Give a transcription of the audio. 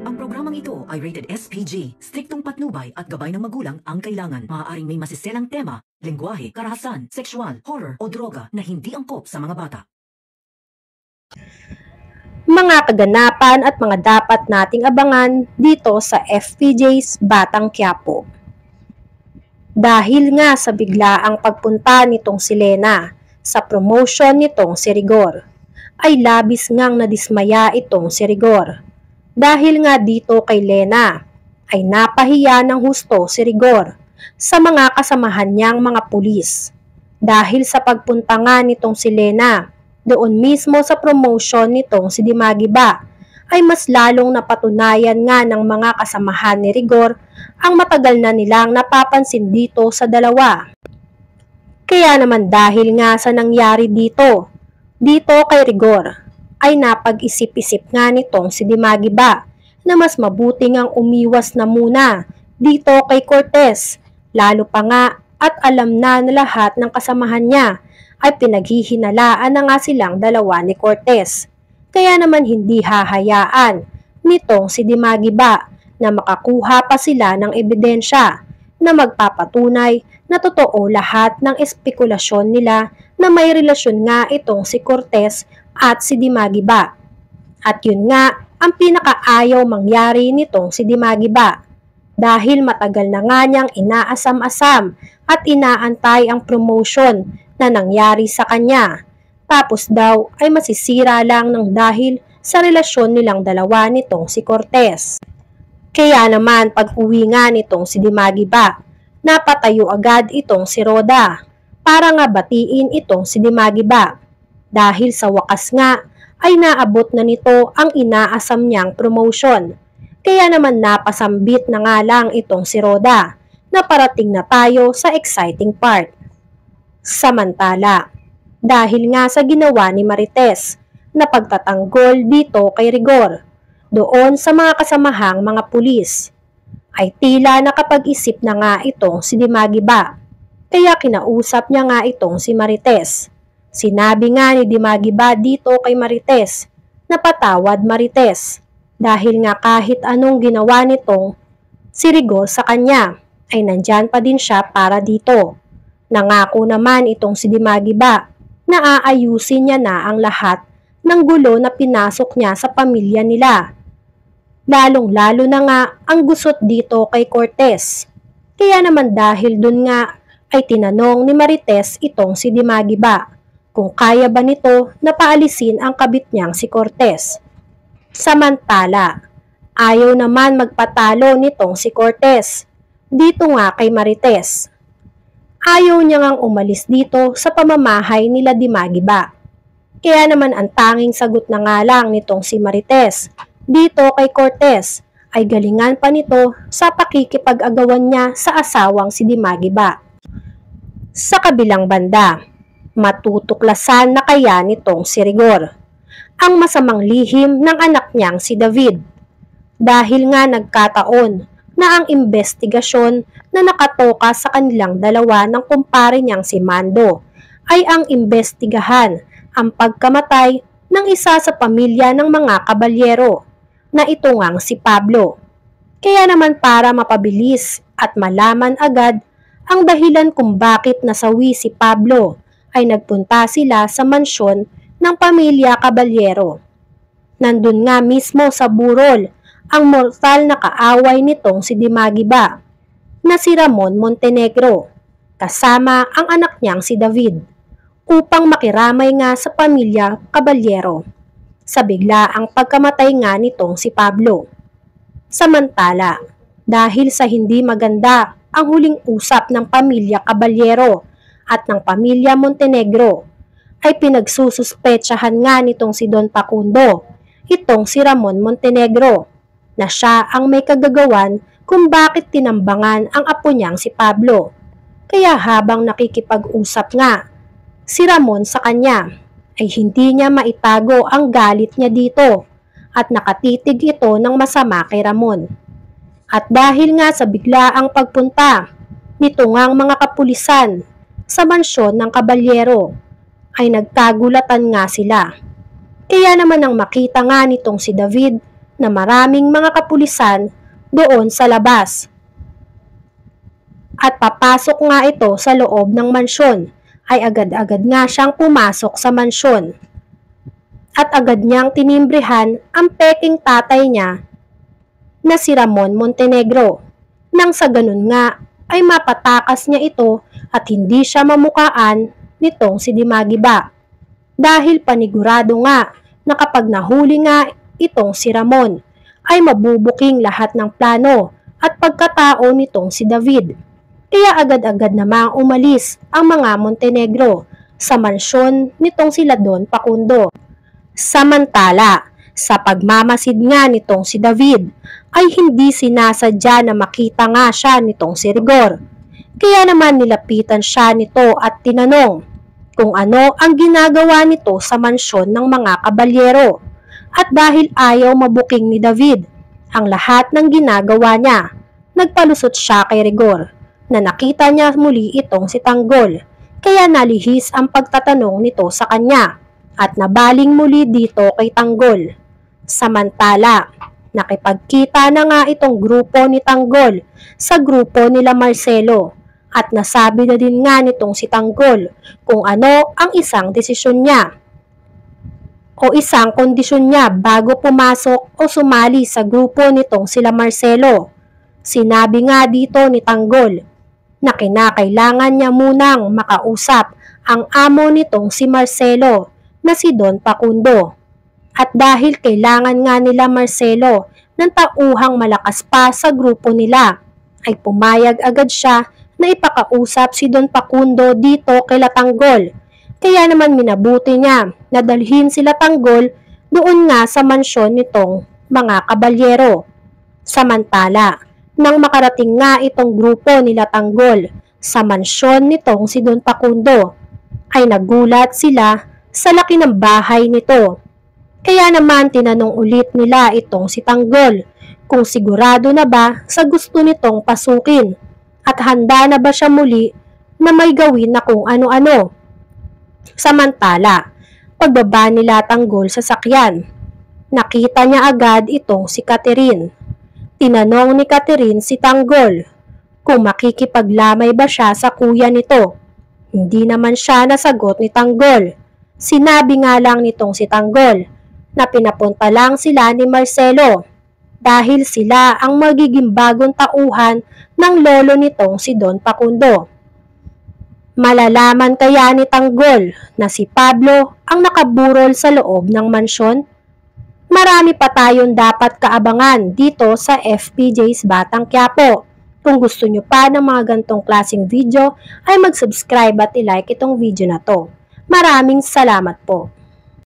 Ang programang ito ay rated SPG. Striktong patnubay at gabay ng magulang ang kailangan. Maaaring may masiselang tema, lengguwahe, karahasan, sexual, horror o droga na hindi angkop sa mga bata. mga kaganapan at mga dapat nating abangan dito sa FPJ's Batang Quiapo. Dahil nga sa biglaang pagpunta nitong si Lena sa promotion nitong si Rigor, ay labis ngang nadismaya itong si Rigor. Dahil nga dito kay Lena, ay napahiya ng husto si Rigor sa mga kasamahan niyang mga pulis. Dahil sa pagpunta nga nitong si Lena doon mismo sa promotion nitong si Dimagiba ay mas lalong napatunayan nga ng mga kasamahan ni Rigor ang matagal na nilang napapansin dito sa dalawa. Kaya naman dahil nga sa nangyari dito, dito kay Rigor, ay napag-isip-isip nga nitong si Dimagiba na mas mabuti ngang umiwas na muna dito kay Cortez, lalo pa nga at alam na na lahat ng kasamahan niya ay pinaghihinalaan na nga silang dalawa ni Cortez. Kaya naman hindi hahayaan nitong si Dimagiba na makakuha pa sila ng ebidensya na magpapatunay na totoo lahat ng espekulasyon nila na may relasyon nga itong si Cortez at si Dimagiba. At yun nga ang pinakaayaw mangyari nitong si Dimagiba dahil matagal na nga niyang inaasam-asam at inaantay ang promotion na nangyari sa kanya. Tapos daw ay masisira lang ng dahil sa relasyon nilang dalawa nitong si Cortez. Kaya naman pag uwi nga nitong si Dimagiba, napatayo agad itong si Roda para nga batiin itong si Dimagiba. Dahil sa wakas nga ay naabot na nito ang inaasam niyang promotion. Kaya naman napasambit na nga lang itong si Roda na parating na tayo sa exciting part. Samantala, dahil nga sa ginawa ni Marites na pagtatanggol dito kay Rigor doon sa mga kasamahang mga pulis, ay tila nakapag-isip na nga itong si Dimagiba. Kaya kinausap niya nga itong si Marites. Sinabi nga ni Dimagiba dito kay Marites na patawad Marites dahil nga kahit anong ginawa nitong si Rigor sa kanya ay nandyan pa din siya para dito. Nangako naman itong si Dimagiba na aayusin niya na ang lahat ng gulo na pinasok niya sa pamilya nila. Lalong-lalo na nga ang gusot dito kay Cortez. Kaya naman dahil dun nga ay tinanong ni Marites itong si Dimagiba kung kaya ba nito na paalisin ang kabit niyang si Cortez. Samantala, ayaw naman magpatalo nitong si Cortez dito nga kay Marites ayaw niya ngang umalis dito sa pamamahay nila Dimagiba. Kaya naman ang tanging sagot na nga lang nitong si Marites dito kay Cortez ay galingan pa nito sa pakikipag-agawan niya sa asawang si Dimagiba. Sa kabilang banda, matutuklasan na kaya nitong si Rigor ang masamang lihim ng anak niyang si David dahil nga nagkataon na ang investigasyon na nakatoka sa kanilang dalawa ng kumpare niyang si Mando ay ang imbestigahan ang pagkamatay ng isa sa pamilya ng mga kabalyero na ito ngang si Pablo. Kaya naman para mapabilis at malaman agad ang dahilan kung bakit nasawi si Pablo ay nagpunta sila sa mansyon ng pamilya Kabalyero. Nandun nga mismo sa burol ang mortal na kaaway nitong si Dimagiba na si Ramon Montenegro kasama ang anak niyang si David upang makiramay nga sa pamilya Caballero sa bigla ang pagkamatay nga nitong si Pablo. Samantala, dahil sa hindi maganda ang huling usap ng pamilya Caballero at ng pamilya Montenegro, ay pinagsususpetsahan nga nitong si Don Pacundo, itong si Ramon Montenegro, na siya ang may kagagawan kung bakit tinambangan ang apo niyang si Pablo. Kaya habang nakikipag-usap nga, si Ramon sa kanya ay hindi niya maitago ang galit niya dito at nakatitig ito ng masama kay Ramon. At dahil nga sa biglaang pagpunta nito ngang mga kapulisan sa mansyon ng kabalyero, ay nagkagulatan nga sila. Kaya naman ang makita nga nitong si David na maraming mga kapulisan doon sa labas. At papasok nga ito sa loob ng mansyon ay agad-agad nga siyang pumasok sa mansyon. At agad niyang tinimbrehan ang peking tatay niya na si Ramon Montenegro. Nang sa ganun nga ay mapatakas niya ito at hindi siya mamukaan nitong si Dimagiba. Dahil panigurado nga na kapag nahuli nga itong si Ramon ay mabubuking lahat ng plano at pagkatao nitong si David. Kaya agad-agad namang umalis ang mga Montenegro sa mansyon nitong sila Don Pakundo. Samantala, sa pagmamasid nga nitong si David, ay hindi sinasadya na makita nga siya nitong si Rigor. Kaya naman nilapitan siya nito at tinanong kung ano ang ginagawa nito sa mansyon ng mga kabalyero. At dahil ayaw mabuking ni David ang lahat ng ginagawa niya, nagpalusot siya kay Rigor na nakita niya muli itong si Tanggol. Kaya nalihis ang pagtatanong nito sa kanya at nabaling muli dito kay Tanggol. Samantala, nakipagkita na nga itong grupo ni Tanggol sa grupo nila Marcelo at nasabi na din nga nitong si Tanggol kung ano ang isang desisyon niya o isang kondisyon niya bago pumasok o sumali sa grupo nitong sila Marcelo. Sinabi nga dito ni Tanggol na kinakailangan niya munang makausap ang amo nitong si Marcelo na si Don Pacundo. At dahil kailangan nga nila Marcelo ng tauhang malakas pa sa grupo nila, ay pumayag agad siya na ipakausap si Don Pacundo dito kay Latanggol kaya naman minabuti niya na dalhin sila tanggol doon nga sa mansyon nitong mga kabalyero. Samantala, nang makarating nga itong grupo nila tanggol sa mansyon nitong si Don Pacundo, ay nagulat sila sa laki ng bahay nito. Kaya naman tinanong ulit nila itong si Tanggol kung sigurado na ba sa gusto nitong pasukin at handa na ba siya muli na may gawin na kung ano-ano. Samantala, pagbaba nila tanggol sa sakyan, nakita niya agad itong si Catherine. Tinanong ni Catherine si Tanggol kung makikipaglamay ba siya sa kuya nito. Hindi naman siya nasagot ni Tanggol. Sinabi nga lang nitong si Tanggol na pinapunta lang sila ni Marcelo dahil sila ang magiging bagong tauhan ng lolo nitong si Don Pacundo. Malalaman kaya ni Tanggol na si Pablo ang nakaburol sa loob ng mansyon? Marami pa tayong dapat kaabangan dito sa FPJ's Batang Quiapo. Kung gusto nyo pa ng mga gantong klaseng video, ay mag-subscribe at i-like itong video na to. Maraming salamat po.